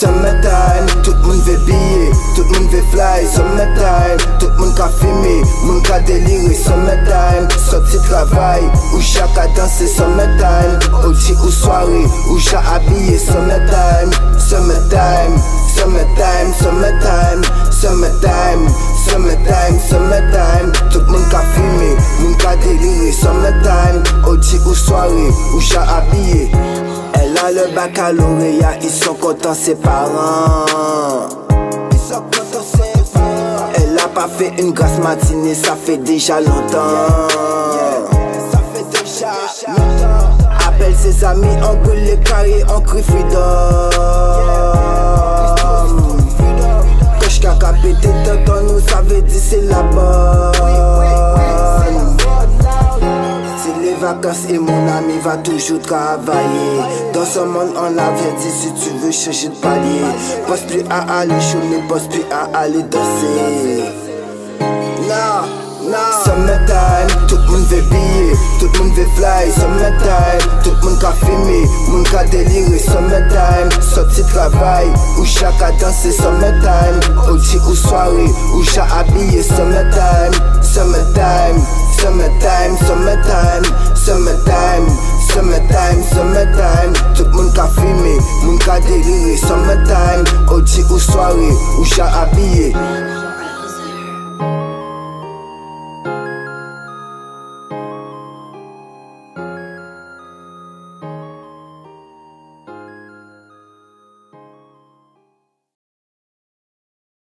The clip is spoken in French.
Summertime, tout le monde ve biye, tout moun ve fly Summertime, tout moun ka fime, moun ka deliri Summertime, soti travay, ou ja ka danse Summertime, oti ou swari, ou ja abye Summertime, summertime, summertime, summertime Summertime, summertime, summertime Tout moun ka fime, moun ka deliri Summertime, oti ou swari, ou ja abye a le baccalauréat, ils sont contents ses parents. Ils sont contents ses parents. Elle a pas fait une grasse matinée, ça fait déjà longtemps. Ça fait déjà longtemps. Appelle ses amis, on gueule les carrés, on crie freedom vacances et mon ami va toujours travailler. Dans ce monde on avait dit si tu veux changer de palier. Pense plus à aller chômer, pense plus à aller danser. Non, non Summertime, tout le monde veut biller, tout le monde veut fly. Summertime, tout le monde ka filmer, monde ka délire Summertime, sorti travail, ou chaque a danser Summertime, oti ou soirée, ou chaque habillé. Summertime, summertime, summertime, délire Summertime, oti ou soirée, ou chaque habillé